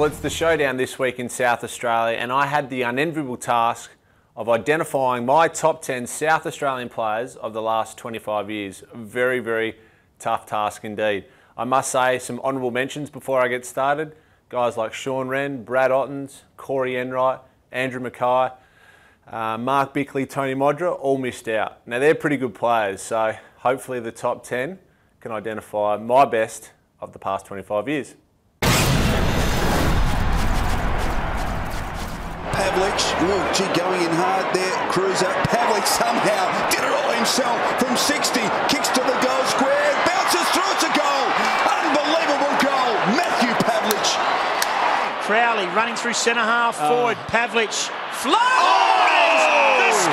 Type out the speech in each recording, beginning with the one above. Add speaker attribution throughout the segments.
Speaker 1: Well, it's the showdown this week in South Australia, and I had the unenviable task of identifying my top 10 South Australian players of the last 25 years. A very, very tough task indeed. I must say some honourable mentions before I get started. Guys like Shaun Rehn, Brad Ottens, Corey Enright, Andrew McKay, uh, Mark Bickley, Tony Modra, all missed out. Now they're pretty good players, so hopefully the top 10 can identify my best of the past 25 years.
Speaker 2: Pavlich, oh, gee, going in hard there, Cruiser. Pavlich somehow did it all himself from 60, kicks to the goal square, bounces through, it's a goal. Unbelievable goal, Matthew Pavlich.
Speaker 3: Crowley running through centre half, oh. forward, Pavlich flies! The oh.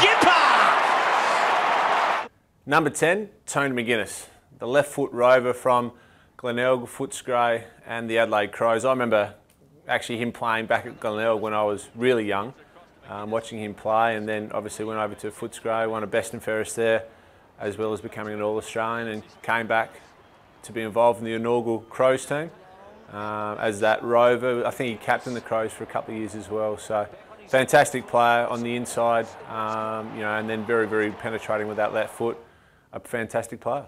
Speaker 3: skipper!
Speaker 1: Number 10, Tony McGuinness, the left foot rover from Glenelg, Footscray, and the Adelaide Crows. I remember actually him playing back at Glenelg when I was really young, um, watching him play, and then obviously went over to Footscray, won a best and fairest there, as well as becoming an All Australian, and came back to be involved in the inaugural Crows team um, as that rover. I think he captained the Crows for a couple of years as well. So fantastic player on the inside, um, you know, and then very, very penetrating with that left foot. A fantastic player.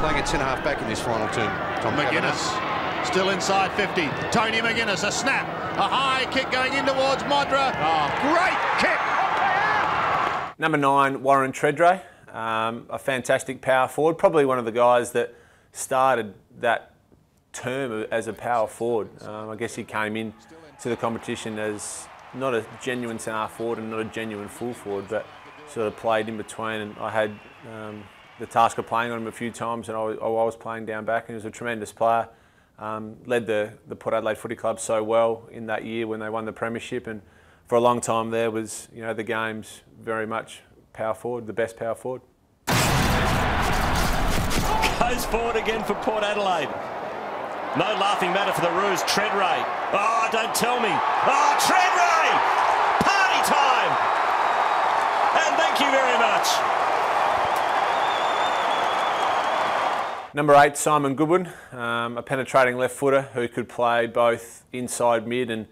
Speaker 4: Playing at centre half back in this final term. Tom
Speaker 5: McGuinness still inside 50. Tony McGuinness, a snap, a high kick going in towards Modra. Oh, great kick.
Speaker 1: Number nine, Warren Tredrea, um, a fantastic power forward, probably one of the guys that started that term as a power forward. Um, I guess he came in to the competition as not a genuine centre forward and not a genuine full forward, but sort of played in between. And I had um, the task of playing on him a few times, and I was, I was playing down back, and he was a tremendous player. Um, led the, the Port Adelaide Footy Club so well in that year when they won the premiership, and for a long time there was you know the game's very much power forward, the best power forward.
Speaker 6: Goes forward again for Port Adelaide. No laughing matter for the Roos. Tredrea. Oh, don't tell me. Oh, Tredrea! Party time! And thank you very much.
Speaker 1: Number eight, Simon Goodwin, um, a penetrating left footer who could play both inside mid and,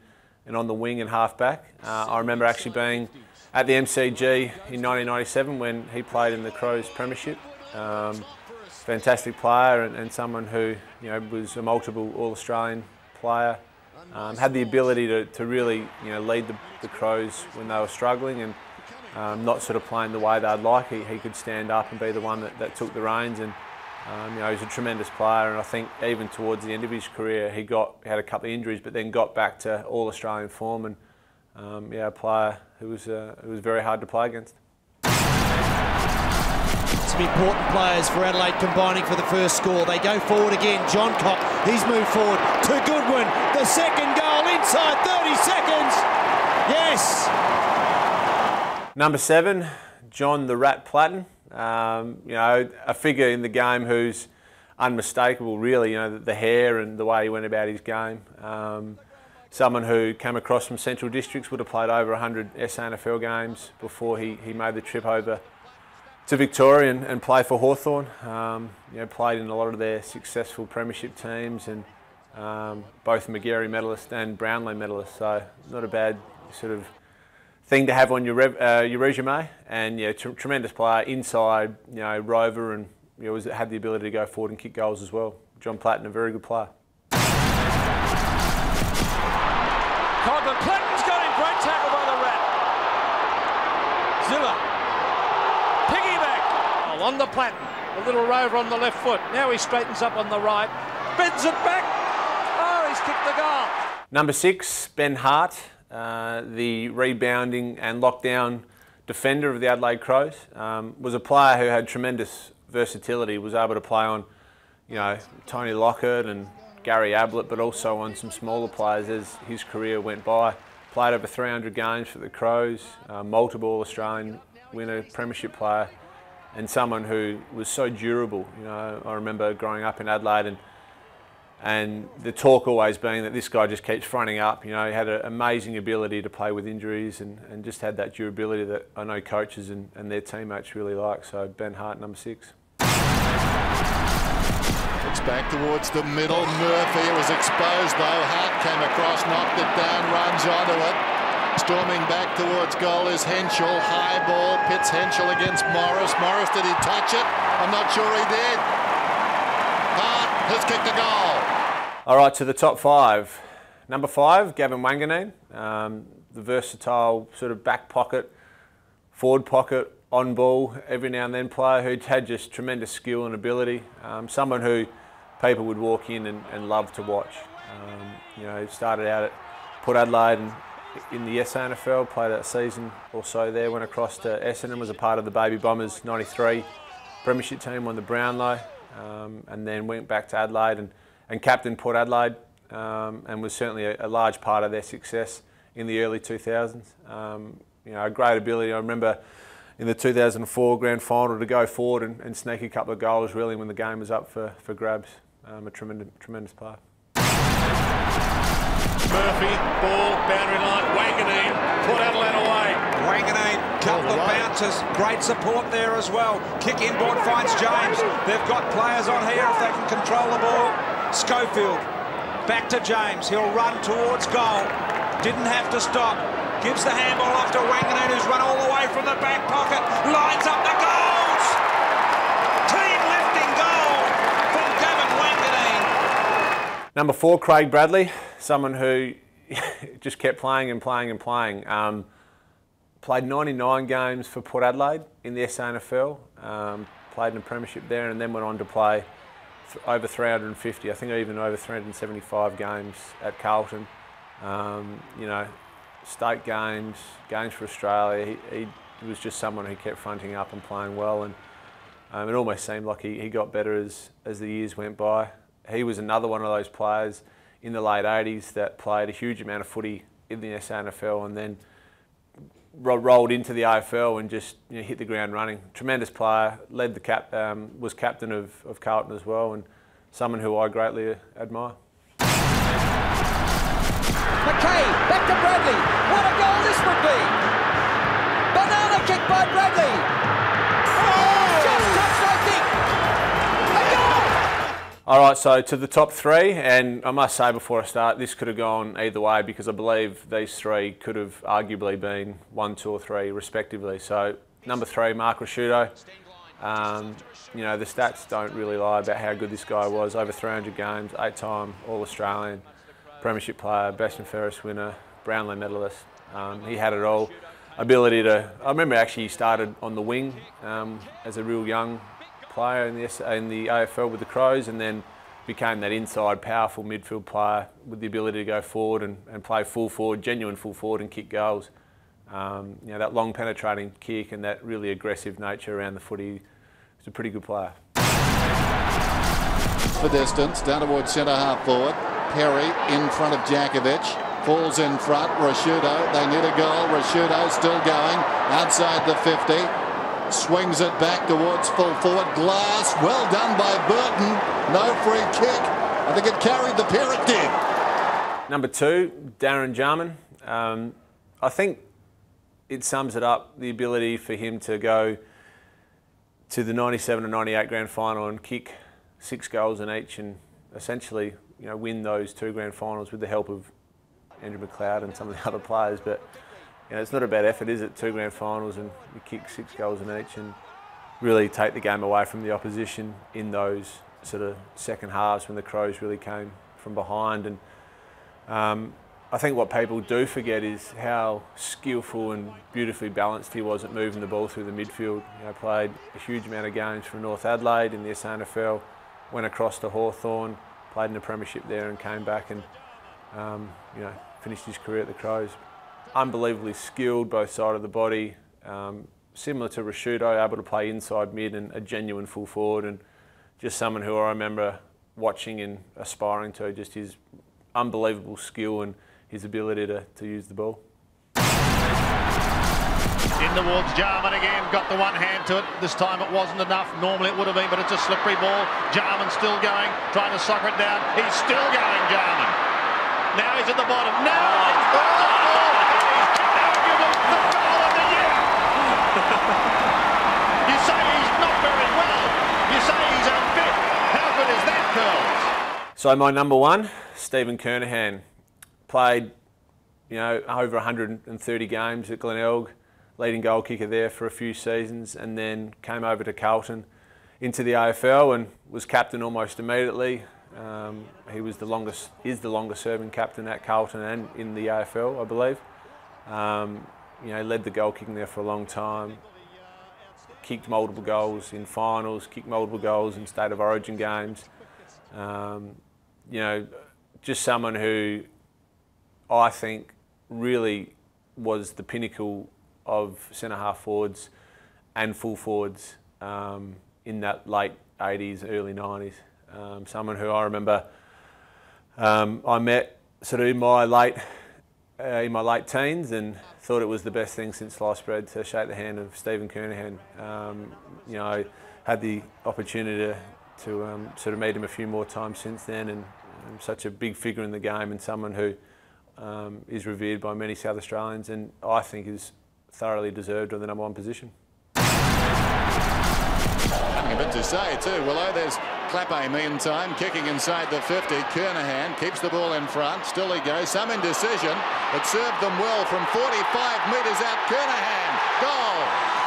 Speaker 1: and on the wing and half back. Uh, I remember actually being at the MCG in 1997 when he played in the Crows Premiership. Um, fantastic player and, and, someone who you know was a multiple All Australian player. Um, had the ability to, to really you know lead the, the Crows when they were struggling and um, not sort of playing the way they'd like. He, he could stand up and be the one that, that took the reins and um, you know, he's a tremendous player, and I think even towards the end of his career, he got had a couple of injuries, but then got back to all Australian form, and um, yeah, a player who was uh, who was very hard to play against.
Speaker 7: Some important players for Adelaide combining for the first score. They go forward again. Johncock, he's moved forward to Goodwin. The second goal inside 30 seconds. Yes.
Speaker 1: Number seven, John the Rat Platten. Um, you know, a figure in the game who's unmistakable, really. You know, the, hair and the way he went about his game. Um, someone who came across from Central Districts would have played over 100 SANFL games before he, he made the trip over to Victoria and, and play for Hawthorn. Um, you know, played in a lot of their successful premiership teams and um, both Magarey medalist and Brownlow medalist. So not a bad sort of thing to have on your uh, your resume. And yeah, tr- tremendous player inside, you know, rover, and you know, was, had the ability to go forward and kick goals as well. John Platten, a very good player.
Speaker 3: Codman, Platten's got him. Great tackle by the Rat. Zilla. Piggyback. Oh, on the Platten. A little rover on the left foot. Now he straightens up on the right. Bends it back. Oh, he's kicked the goal.
Speaker 1: Number six, Ben Hart, uh, the rebounding and lockdown defender of the Adelaide Crows. Um, was a player who had tremendous versatility, was able to play on, you know, Tony Lockett and Gary Ablett, but also on some smaller players as his career went by. Played over 300 games for the Crows, uh, multiple Australian winner, premiership player, and someone who was so durable. You know, I remember growing up in Adelaide and and the talk always being that this guy just keeps fronting up. You know, he had an amazing ability to play with injuries and, and just had that durability that I know coaches and, and their teammates really like. So Ben Hart, number six.
Speaker 5: It's back towards the middle. Murphy was exposed though. Hart came across, knocked it down, runs onto it. Storming back towards goal is Henschel. High ball, pits Henschel against Morris. Morris, did he touch it? I'm not sure he did. Has kicked a goal.
Speaker 1: All right, to the top five. Number five, Gavin Wanganeen. Um, the versatile sort of back pocket, forward pocket, on ball, every now and then player who had just tremendous skill and ability. Um, someone who people would walk in and, and love to watch. Um, you know, started out at Port Adelaide and in the SANFL, played that season or so there, went across to Essendon, was a part of the Baby Bombers 93 premiership team, won the Brownlow, um, and then went back to Adelaide and, and captained Port Adelaide um, and was certainly a, a, large part of their success in the early 2000s. Um, you know, a great ability. I remember in the 2004 grand final to go forward and, and sneak a couple of goals really when the game was up for, for grabs. Um, a tremendous, tremendous player.
Speaker 3: Murphy, ball, boundary line, Wanganeen, Port Adelaide away.
Speaker 8: Wanganeen, great support there as well. Kick inboard finds James. They've got players on here if they can control the ball. Schofield, back to James. He'll run towards goal. Didn't have to stop. Gives the handball off to Wanganeen, who's run all the way from the back pocket. Lines up the goals! Team lifting goal from Gavin.
Speaker 1: Number four, Craig Bradley, someone who just kept playing and playing and playing. Um, played 99 games for Port Adelaide in the SANFL. Um, played in a premiership there and then went on to play over 350, I think even over 375 games at Carlton. Um, you know, state games, games for Australia. He, he, was just someone who kept fronting up and playing well, and um, it almost seemed like he, he got better as, as the years went by. He was another one of those players in the late 80s that played a huge amount of footy in the SANFL and then rolled into the AFL and just you know, hit the ground running. Tremendous player, led the cap, um, was captain of, of Carlton as well, and someone who I greatly admire.
Speaker 9: McKay, back to Bradley. What a goal this would be. Banana kick by Bradley.
Speaker 1: All right, so to the top three, and I must say before I start, this could have gone either way because I believe these three could have arguably been one, two, or three, respectively. So number three, Mark Ricciuto. Um, you know, the stats don't really lie about how good this guy was. Over 300 games, eight-time All-Australian. Premiership player, best and fairest winner, Brownlow medalist. Um, he had it all. Ability to, I remember actually he started on the wing um, as a real young player in the, in the AFL with the Crows and then became that inside powerful midfield player with the ability to go forward and, and play full forward, genuine full forward and kick goals. Um, you know, that long penetrating kick and that really aggressive nature around the footy. He's a pretty good player.
Speaker 5: For distance, down towards centre half forward. Perry in front of Jakovic. Falls in front. Ricciuto. They need a goal. Ricciuto still going. Outside the 50. Swings it back towards full forward. Glass. Well done by Burton. No free kick. I think it carried the pair. It did.
Speaker 1: Number two, Darren Jarman. Um, I think it sums it up the ability for him to go to the 97 and 98 grand final and kick six goals in each and essentially you know, win those two grand finals with the help of Andrew McLeod and some of the other players. But you know, it's not a bad effort, is it? Two grand finals and you kick six goals in each and really take the game away from the opposition in those sort of second halves when the Crows really came from behind. And um, I think what people do forget is how skillful and beautifully balanced he was at moving the ball through the midfield. You know, played a huge amount of games for North Adelaide in the SANFL, went across to Hawthorn, played in the premiership there and came back and um, you know finished his career at the Crows. Unbelievably skilled, both side of the body. Um, similar to Ricciuto, able to play inside mid and a genuine full forward, and just someone who I remember watching and aspiring to. Just his unbelievable skill and his ability to, to use the ball.
Speaker 5: In towards Jarman again, got the one hand to it. This time it wasn't enough. Normally it would have been, but it's a slippery ball. Jarman still going, trying to sucker it down. He's still going, Jarman. Now he's at the bottom. Now
Speaker 1: So my number one, Stephen Kernahan, played, you know, over 130 games at Glenelg, leading goal kicker there for a few seasons, and then came over to Carlton into the AFL and was captain almost immediately. Um, he was the longest, is the longest serving captain at Carlton and in the AFL, I believe. Um, you know, led the goal kicking there for a long time. Kicked multiple goals in finals, kicked multiple goals in state of origin games. Um, you know, just someone who I think really was the pinnacle of centre half forwards and full forwards um, in that late 80s, early 90s. Um, someone who I remember um, I met sort of in my late uh, in my late teens and thought it was the best thing since sliced bread to shake the hand of Stephen Kernahan. Um, you know, I had the opportunity to, to um, sort of meet him a few more times since then and um, such a big figure in the game and someone who um, is revered by many South Australians and I think is thoroughly deserved of the number one position.
Speaker 5: Having a bit to say too. Willow, there's Clappe meantime, kicking inside the 50. Kernahan keeps the ball in front. Still he goes. Some indecision. It served them well from 45 metres out. Kernahan. Goal.